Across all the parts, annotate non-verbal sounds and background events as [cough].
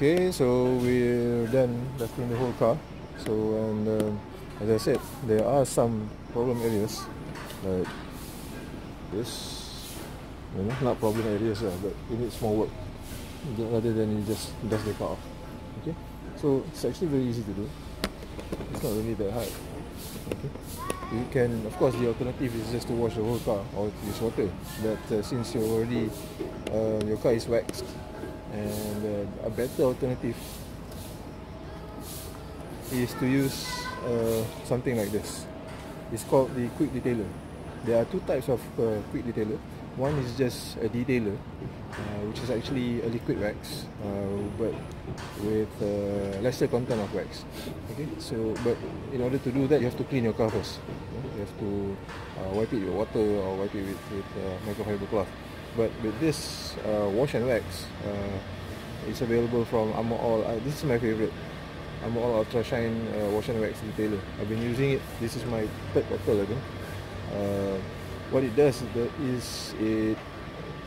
Okay, so we're done dusting the whole car. So and um, as I said, there are some problem areas like this. You know, not problem areas lah, but it needs more work rather than you just dust the car off. Okay, so it's actually very easy to do. It's not really that hard. Okay, you can, of course, the alternative is just to wash the whole car or use water. But uh, since you already uh, your car is waxed and uh, a better alternative is to use uh, something like this. It's called the quick detailer. There are two types of uh, quick detailer. One is just a detailer uh, which is actually a liquid wax uh, but with uh, lesser content of wax. Okay so but in order to do that you have to clean your car first. You have to uh, wipe it with water or wipe it with, with uh, microfiber cloth but with this uh, wash and wax uh, it's available from Armor All uh, this is my favorite. Armor All Ultra Shine uh, wash and wax detailer I've been using it. This is my third bottle I think. What it does is it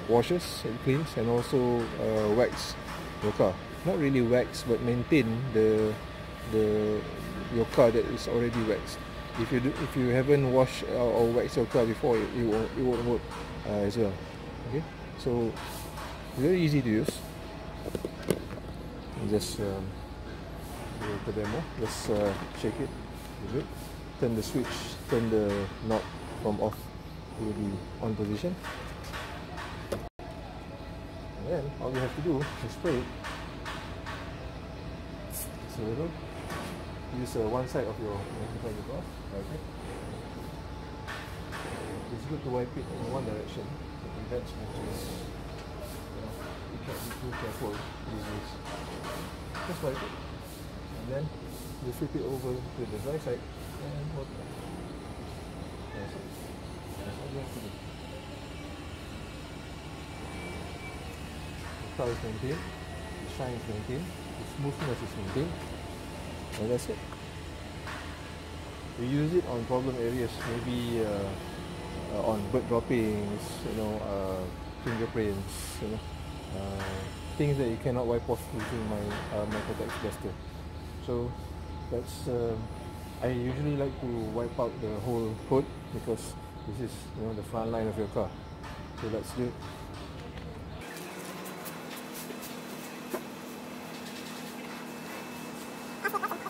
washes and cleans and also uh, wax your car. Not really wax but maintain the the your car that is already waxed. If you do, if you haven't washed or, or waxed your car before it, it won't it won't work uh, as well okay so very easy to use. Just um, the demo. Just uh, shake it. A bit turn the switch turn the knob from off to the on position. And then all you have to do is spray it. So know use uh, one side of your microfiber cloth okay. It's good to wipe it in one direction to prevent you know you can't be too careful these days it and then you flip it over to the dry side and hold it that's it that's all you have to do the color is maintained the shine is maintained the smoothness is maintained and that's it we use it on problem areas maybe uh, uh, on bird droppings, you know, uh, fingerprints, you know, uh, things that you cannot wipe off using my uh, Microtex duster. So that's um, I usually like to wipe out the whole hood because this is you know the front line of your car. So let's do it. [laughs]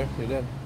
There, you're.